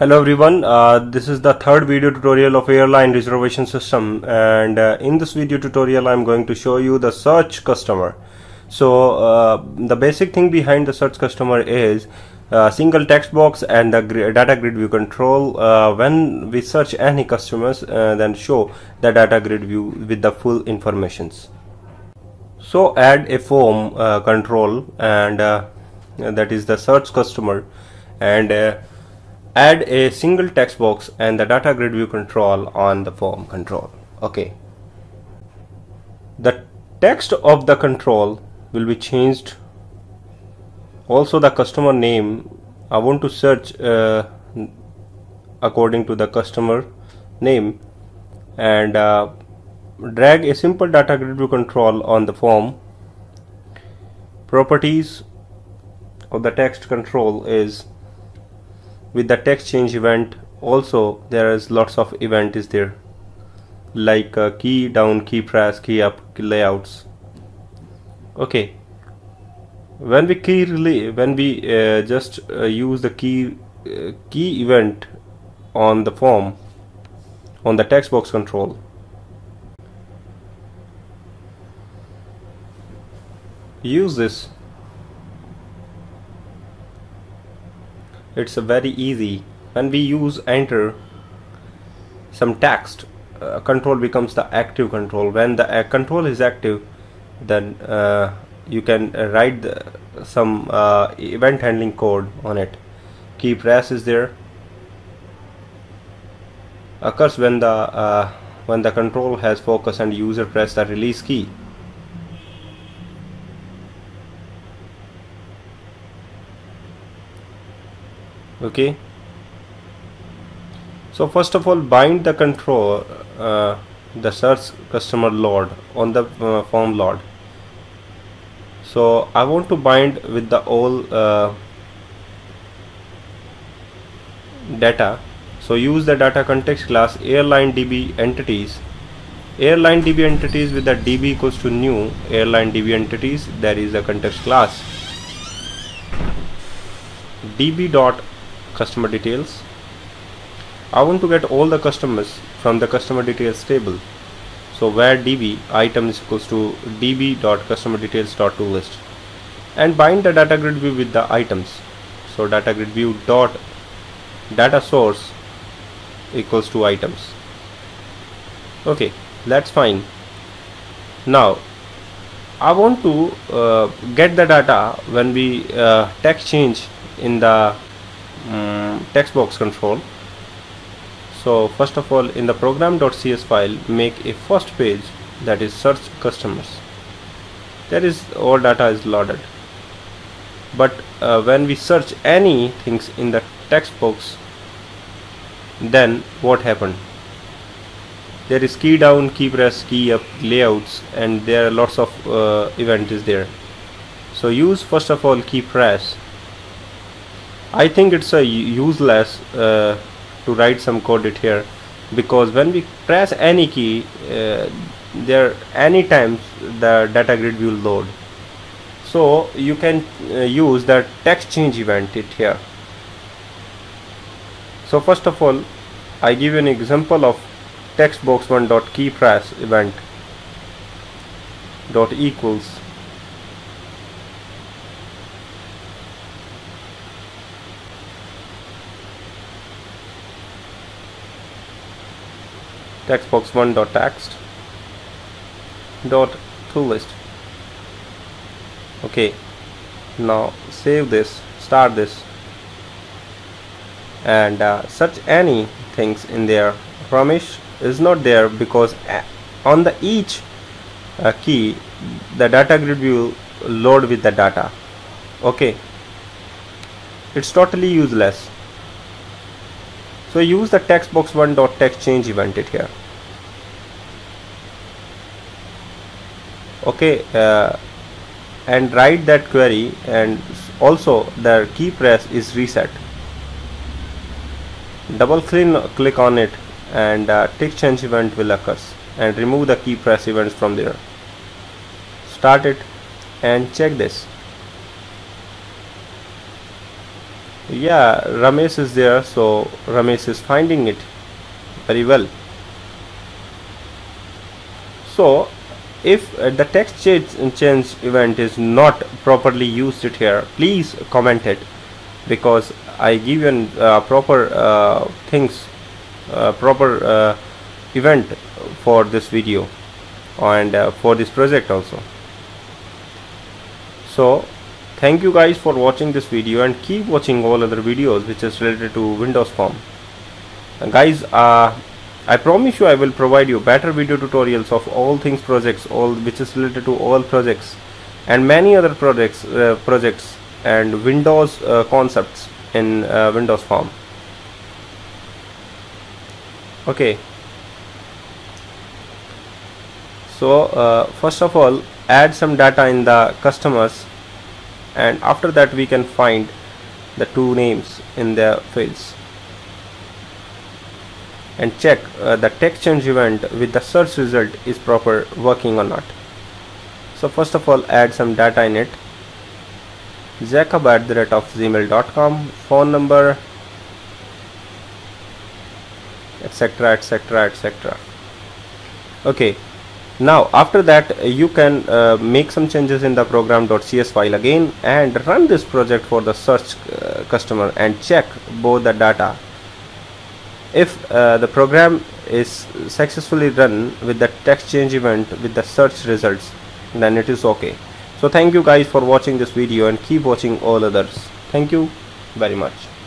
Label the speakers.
Speaker 1: Hello everyone, uh, this is the third video tutorial of airline reservation system and uh, in this video tutorial I'm going to show you the search customer. So uh, the basic thing behind the search customer is uh, single text box and the data grid view control. Uh, when we search any customers uh, then show the data grid view with the full informations. So add a form control and that is the search customer and add a single text box and the data grid view control on the form control. Okay. The text of the control will be changed. Also the customer name. I want to search uh, according to the customer name. And uh, drag a simple data grid view control on the form. Properties of the text control is with the text change event also there is lots of event is there. Like uh, key down key press key up key layouts. Okay. When we key relay when we uh, just uh, use the key uh, key event on the form on the text box control. Use this it's very easy. When we use enter some text uh, control becomes the active control. When the uh, control is active then uh, you can write the, some uh, event handling code on it. Key press is there. Occurs when the uh, when the control has focus and user press the release key okay. So first of all bind the control uh, the search customer load on the uh, form load. So I want to bind with the all uh, data. So use the data context class airline db entities. Airline db entities with the db equals to new airline db entities. There is a context class. Db dot customer details. I want to get all the customers from the customer details table. So where db item is equals to db dot customer details dot to list. And bind the data grid view with the items. So data grid view dot data source equals to items. Okay that's fine. Now I want to uh, get the data when we uh, text change in the text box control. So first of all in the program.cs file make a first page that is search customers. There is all data is loaded. But uh, when we search any things in the text box then what happened? There is key down key press key up layouts and there are lots of uh, event is there. So use first of all key press I think it's a useless uh, to write some code it here because when we press any key uh, there any times the data grid will load. So you can uh, use the text change event it here. So first of all I give you an example of text box one dot key press event dot equals textbox1 dot text dot to list. Okay now save this start this and uh, search any things in there. Ramesh is not there because uh, on the each uh, key the data grid will load with the data. Okay it's totally useless. So use the text box one dot text change event it here okay uh, and write that query and also the key press is reset. Double click on it and uh, text change event will occur and remove the key press events from there. Start it and check this. Yeah Ramesh is there so Ramesh is finding it very well. So if uh, the text change, event is not properly used it here please comment it. Because I give you uh, proper uh, things uh, proper uh, event for this video and uh, for this project also. So thank you guys for watching this video and keep watching all other videos which is related to Windows Form. And guys I promise you I will provide you better video tutorials of all things projects all which is related to all projects and many other projects uh, projects and Windows uh, concepts in uh, Windows form. Okay. So uh, first of all add some data in the customers and after that we can find the two names in the fields and check uh, the text change event with the search result is proper working or not. So first of all add some data in it. Jacob at the rate of gmail.com phone number etc etc etc okay. Now after that you can uh, make some changes in the program.cs file again and run this project for the search uh, customer and check both the data if uh, the program is successfully run with the text change event with the search results then it is okay. So thank you guys for watching this video and keep watching all others. Thank you very much